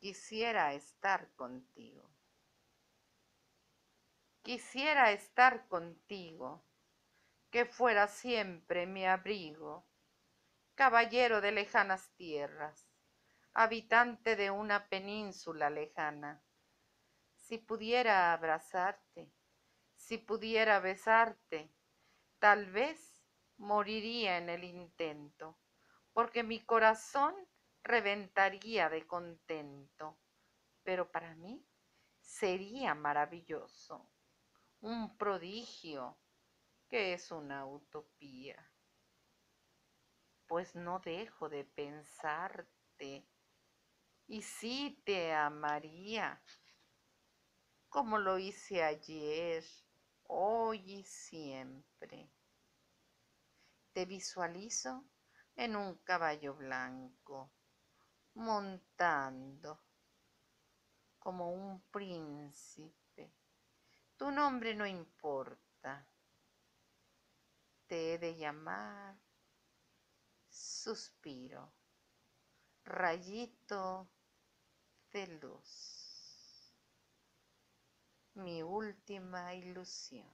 quisiera estar contigo. Quisiera estar contigo, que fuera siempre mi abrigo, caballero de lejanas tierras, habitante de una península lejana. Si pudiera abrazarte, si pudiera besarte, tal vez moriría en el intento, porque mi corazón reventaría de contento. Pero para mí sería maravilloso, un prodigio que es una utopía. Pues no dejo de pensarte y sí te amaría, como lo hice ayer, hoy y siempre. Te visualizo en un caballo blanco montando como un príncipe. Tu nombre no importa. Te he de llamar suspiro, rayito de luz, mi última ilusión.